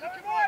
Come on.